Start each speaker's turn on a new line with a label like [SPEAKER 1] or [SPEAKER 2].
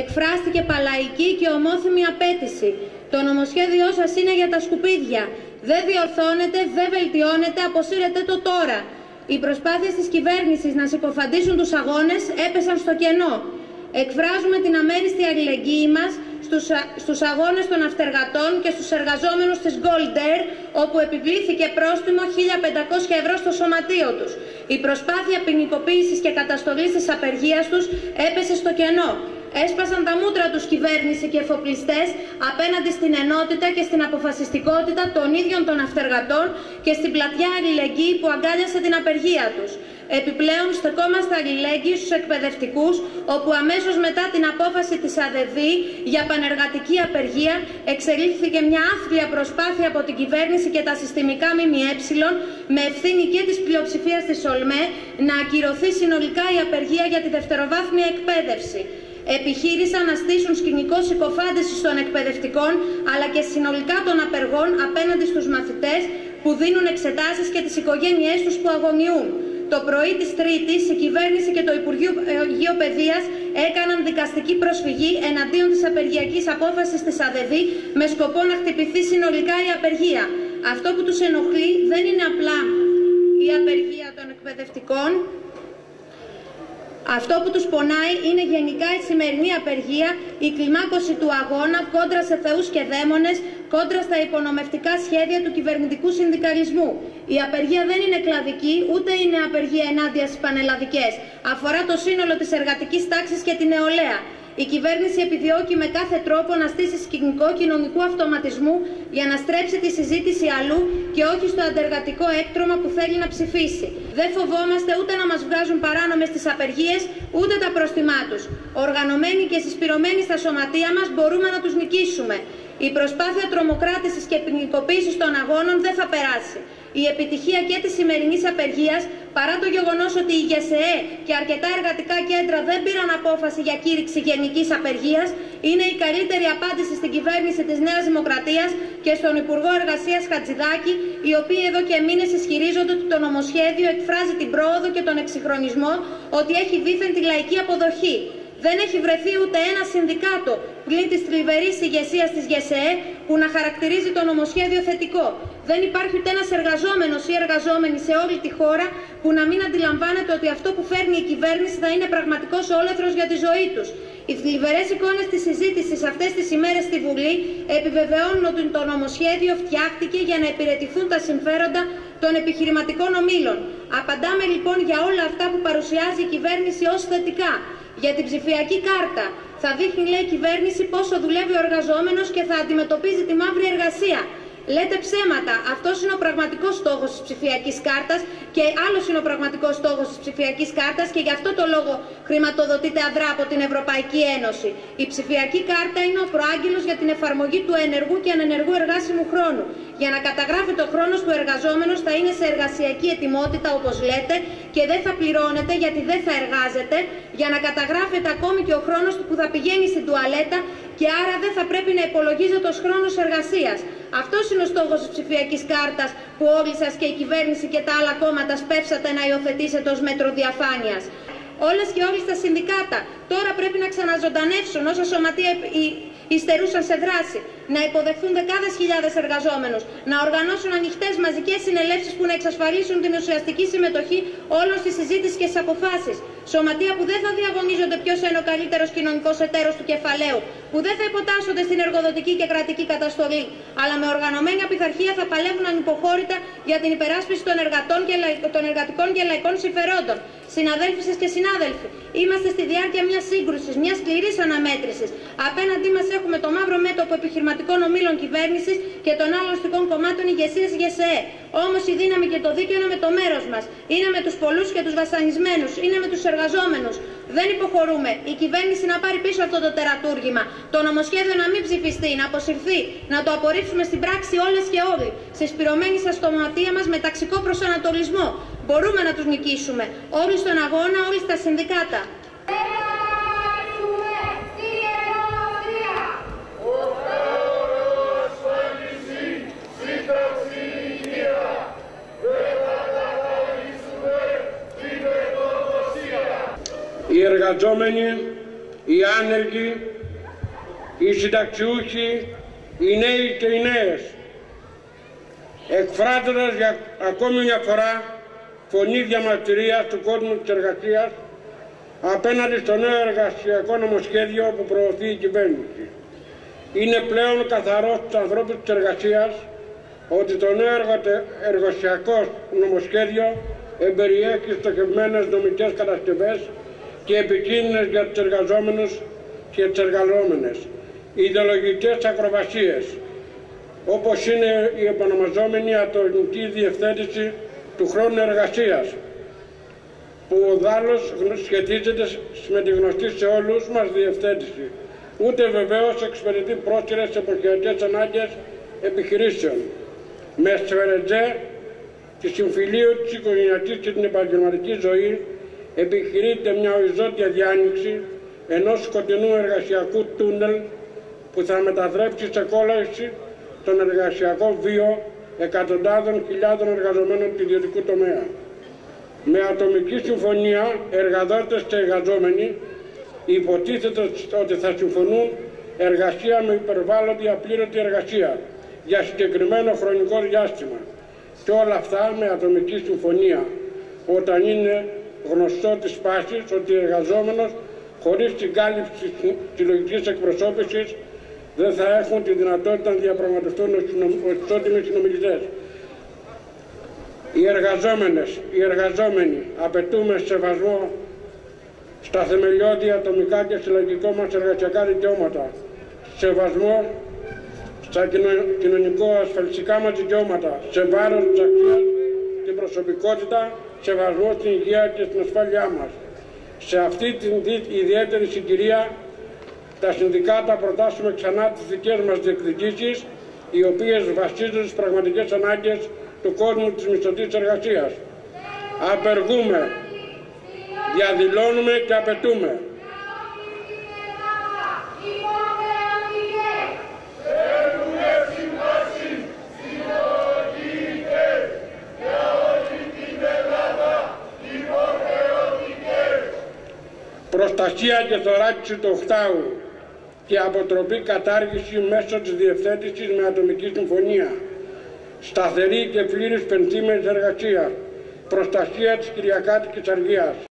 [SPEAKER 1] εκφράστηκε παλαϊκή και ομόθυμη απέτηση. Το νομοσχέδιό σας είναι για τα σκουπίδια. Δεν διορθώνεται, δεν βελτιώνεται, αποσύρετε το τώρα. Οι προσπάθειες της κυβέρνησης να συκοφαντήσουν τους αγώνες έπεσαν στο κενό. Εκφράζουμε την αμέριστη αλληλεγγύη μας στους, στους αγώνες των αυτεργατών και στους εργαζόμενους της Gold Air, όπου επιβλήθηκε πρόστιμο 1.500 ευρώ στο σωματείο τους. Η προσπάθεια ποινικοποίησης και καταστολής της απεργίας τους έπεσε στο κενό. Έσπασαν τα μούτρα τους κυβέρνηση και εφοπλιστές απέναντι στην ενότητα και στην αποφασιστικότητα των ίδιων των αυτεργατών και στην πλατιά αλληλεγγύη που αγκάλιασε την απεργία τους. Επιπλέον, στεκόμαστε αλληλέγγυοι στους εκπαιδευτικούς, όπου αμέσως μετά την απόφαση της ΑΔΕΔΗ για πανεργατική απεργία εξελίχθηκε μια άθλια προσπάθεια από την κυβέρνηση και τα συστημικά ΜΜΕ με ευθύνη και της πλειοψηφίας της ΟΛΜΕ να ακυρωθεί συνολικά η απεργία για τη δευτεροβάθμια εκπαίδευση επιχείρησαν να στήσουν σκηνικό συκοφάντηση των εκπαιδευτικών αλλά και συνολικά των απεργών απέναντι στους μαθητές που δίνουν εξετάσεις και τις οικογένειές τους που αγωνιούν. Το πρωί της Τρίτης η κυβέρνηση και το Υπουργείο Παιδείας έκαναν δικαστική προσφυγή εναντίον της απεργιακής απόφασης της ΑΔΕΔΗ με σκοπό να χτυπηθεί συνολικά η απεργία. Αυτό που τους ενοχλεί δεν είναι απλά η απεργία των εκπαιδευτικών, αυτό που τους πονάει είναι γενικά η σημερινή απεργία, η κλιμάκωση του αγώνα κόντρα σε θεούς και δαίμονες, κόντρα στα υπονομευτικά σχέδια του κυβερνητικού συνδικαλισμού. Η απεργία δεν είναι κλαδική, ούτε είναι απεργία ενάντια στις πανελλαδικές. Αφορά το σύνολο της εργατικής τάξης και την νεολαία. Η κυβέρνηση επιδιώκει με κάθε τρόπο να στήσει σκηνικό κοινωνικού αυτοματισμού για να στρέψει τη συζήτηση αλλού και όχι στο αντεργατικό έκτρωμα που θέλει να ψηφίσει. Δεν φοβόμαστε ούτε να μας βγάζουν παράνομες τις απεργίες, ούτε τα πρόστιμά τους. Οργανωμένοι και συσπηρωμένοι στα σωματεία μας μπορούμε να τους νικήσουμε. Η προσπάθεια τρομοκράτησης και ποινικοποίησης των αγώνων δεν θα περάσει. Η επιτυχία και της σημερινής απεργίας, παρά το γεγονός ότι η ΓΕΣΕΕ και αρκετά εργατικά κέντρα δεν πήραν απόφαση για κήρυξη γενικής απεργίας, είναι η καλύτερη απάντηση στην κυβέρνηση της Νέας Δημοκρατίας και στον Υπουργό Εργασίας Χατζηδάκη, οι οποίοι εδώ και μήνες ισχυρίζονται ότι το νομοσχέδιο εκφράζει την πρόοδο και τον εξυγχρονισμό, ότι έχει δήθεν τη λαϊκή αποδοχή. Δεν έχει βρεθεί ούτε ένα συνδικάτο πλην της θλιβερής ηγεσίας της ΓΕΣΕΕ που να χαρακτηρίζει το νομοσχέδιο θετικό. Δεν υπάρχει ούτε ένας εργαζόμενος ή εργαζόμενη σε όλη τη χώρα που να μην αντιλαμβάνεται ότι αυτό που φέρνει η κυβέρνηση θα είναι πραγματικός όλεθρος για τη ζωή τους. Οι θλιβερές εικόνες της συζήτησης αυτές τις ημέρες στη Βουλή επιβεβαιώνουν ότι το νομοσχέδιο φτιάχτηκε για να υπηρετηθούν τα συμφέροντα των επιχειρηματικών ομήλων. Απαντάμε λοιπόν για όλα αυτά που παρουσιάζει η κυβέρνηση ως θετικά για την ψηφιακή κάρτα. Θα δείχνει, λέει η κυβέρνηση, πόσο δουλεύει ο εργαζόμενος και θα αντιμετωπίζει τη μαύρη εργασία. Λέτε ψέματα. Αυτός είναι ο πραγματικός στόχος της ψηφιακής κάρτας και άλλος είναι ο πραγματικός στόχος της ψηφιακής κάρτας και γι' αυτό το λόγο χρηματοδοτείται αδρά από την Ευρωπαϊκή Ένωση. Η ψηφιακή κάρτα είναι ο προάγγελος για την εφαρμογή του ενεργού και ανενεργού εργάσιμου χρόνου. Για να καταγράφει το χρόνος του εργαζόμενος θα είναι σε εργασιακή ετοιμότητα, όπως λέτε, και δεν θα πληρώνεται γιατί δεν θα εργάζεται, για να καταγράφεται ακόμη και ο χρόνος του που θα πηγαίνει στην τουαλέτα και άρα δεν θα πρέπει να υπολογίζεται ως χρόνος εργασίας. Αυτός είναι ο στόχος της ψηφιακής κάρτας που όλοι σας και η κυβέρνηση και τα άλλα κόμματα σπεύσατε να υιοθετήσετε ως μέτρο διαφάνειας. Όλες και όλοι στα συνδικάτα τώρα πρέπει να ξαναζωντανεύσουν όσα σωματεία υστερούσαν σε δράση, να υποδεχθούν δεκάδες χιλιάδες εργαζόμενους, να οργανώσουν ανοιχτές μαζικές συνελεύσεις που να εξασφαλίσουν την ουσιαστική συμμετοχή όλων στη συζήτηση και στις αποφάσεις. Σωματεία που δεν θα διαγωνίζονται ποιος είναι ο καλύτερος κοινωνικός εταίρος του κεφαλαίου, που δεν θα υποτάσσονται στην εργοδοτική και κρατική καταστολή, αλλά με οργανωμένη απειθαρχία θα παλεύουν ανυποχώρητα για την υπεράσπιση των, εργατών και των εργατικών και λαϊκών συμφερόντων. Συναδέλφισες και συνάδελφοι, είμαστε στη διάρκεια μιας σύγκρουσης, μιας σκληρής αναμέτρησης. Απέναντί μας έχουμε το μαύρο μέτωπο επιχειρηματικών ομήλων κυβέρνησης και των άλλων αστικών κομμάτων ηγεσία ΓΕΣΕΕ. Όμως η δύναμη και το δίκαιο είναι με το μέρος μας. Είναι με τους πολλούς και τους βασανισμένους. Είναι με τους εργαζόμενους. Δεν υποχωρούμε. Η κυβέρνηση να πάρει πίσω αυτό το τερατούργημα. Το νομοσχέδιο να μην ψηφιστεί, να αποσυρθεί, να το απορρίψουμε στην πράξη όλες και όλοι. Συσπηρωμένοι στα στοματεία μας με ταξικό προσανατολισμό. Μπορούμε να τους νικήσουμε. Όλοι στον αγώνα, όλοι στα συνδικάτα.
[SPEAKER 2] Εργαζόμενοι οι άνεργοι, οι συνταξιούχοι, οι νέοι και οι νέες, εκφράζοντας για ακόμη μια φορά φωνή διαμαρτυρίας του κόσμου της εργασίας απέναντι στο νέο εργασιακό νομοσχέδιο που προωθεί η κυβέρνηση. Είναι πλέον καθαρός στους ανθρώπους της εργασίας ότι το νέο εργασιακό νομοσχέδιο εμπεριέχει στοχευμένες νομικές κατασκευές και επικίνδυνες για τους εργαζόμενους και τις εργαζόμενες, ιδεολογικές ακροβασίες, όπως είναι η επανομαζόμενη ατομική διευθέτηση του χρόνου εργασίας, που ο δάλος σχετίζεται με τη γνωστή σε όλους μας διευθέτηση. Ούτε βεβαίως εξυπηρετεί πρόκειρες εποχιακές ανάγκες επιχειρήσεων. Με σφαιρετζέ τη συμφιλίου της οικογενειακής και την επαγγελματική ζωή επιχειρείται μια οριζόντια διάνοιξη ενός σκοτεινού εργασιακού τούνελ που θα μετατρέψει σε κόλαση τον εργασιακό βίο εκατοντάδων χιλιάδων εργαζομένων του ιδιωτικού τομέα. Με ατομική συμφωνία, εργαδότες και εργαζόμενοι υποτίθεται ότι θα συμφωνούν εργασία με υπερβάλλοντη απλήρωτη εργασία για συγκεκριμένο χρονικό διάστημα. Και όλα αυτά με ατομική συμφωνία, όταν είναι γνωστό της πάσης ότι ο εργαζόμενος χωρίς την κάλυψη της λογικής εκπροσώπησης δεν θα έχουν τη δυνατότητα να διαπραγματευτούν ως ισότιμοι συνομιλητές. Οι εργαζόμενες, οι εργαζόμενοι απαιτούμε σεβασμό στα θεμελιώδη ατομικά και συλλογικό μας εργασιακά δικαιώματα, σεβασμό στα κοινωνικό-ασφαλιστικά μας δικαιώματα, σε βάρος της αξίας, την προσωπικότητα, σεβασμός στην υγεία και στην ασφάλειά μας. Σε αυτή την ιδιαίτερη συγκυρία τα συνδικάτα προτάσουμε ξανά τις δικές μας διεκδικήσεις, οι οποίες βασίζονται στις πραγματικές ανάγκες του κόσμου της μισθωτής εργασίας. Απεργούμε, διαδηλώνουμε και απαιτούμε προστασία και θωράκιση του οχτάου και αποτροπή κατάργηση μέσω της διευθέτησης με ατομική συμφωνία, σταθερή και πλήρης πενθήμενης εργασία, προστασία της κυριακάτικης αργίας.